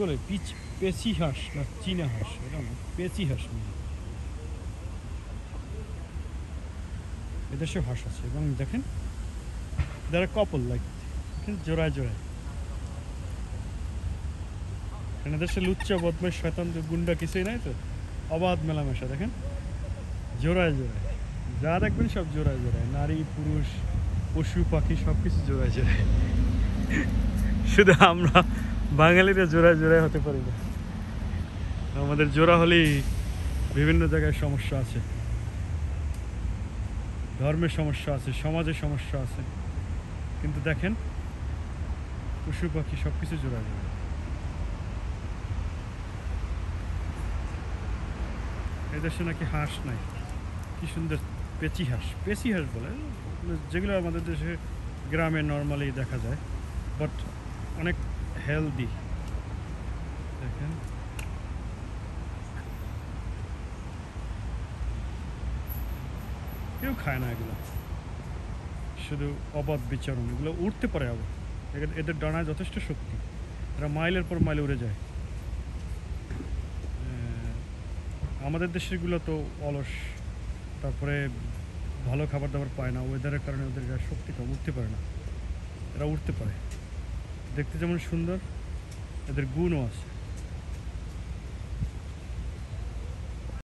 বলে, পিচ পেচি হাঁস না চীনা হাঁস না পেচি হাঁস। এদেশে হাঁস আছে, এবং দেখেন যারা কপল লাইক জোড়ায় জোড়ায়। এখানে দেশে লুচ্চা বদমাস শয়তান, গুন্ডা কিছুই নাই তো, অবাধ মেলামেশা, দেখেন, জোড়ায় জোড়ায়। যা দেখবেন সব জোড়ায় জোড়ায়, নারী, পুরুষ, পশু, পাখি সব কিছু জোড়ায় জোড়ায়। শুধু আমরা বাঙালিরা জোড়ায় জোড়ায় হতে পারি না। আমাদের জোড়া হলেই বিভিন্ন জায়গায় সমস্যা আছে। ধর্মের সমস্যা আছে, সমাজে সমস্যা আছে। কিন্তু দেখেন, পশু পাখি সব কিছু জোড়া জোড়া এদেশে নাকি হাঁস নাই। কি সুন্দর পেচি হাঁস। পেচি হাঁস বলে, যেগুলো আমাদের দেশে গ্রামে নর্মালি দেখা যায়। বাট অনেক হেলদি দেখেন কেউ খায় না এগুলো। শুধু অবাধ বিচরণ, এগুলো উঠতে পারে আবার। এদের- ডানায় যথেষ্ট শক্তি। এরা মাইলের পর মাইল উড়ে যায়। আমাদের দেশেরগুলো তো অলস। তারপরে ভালো খাবার দাবার পায় না। ওয়েদারের কারণে ওদের গায়ে শক্তি উঠতে পারে না। এরা উঠতে পারে। দেখতে যেমন সুন্দর এদের গুণও আছে।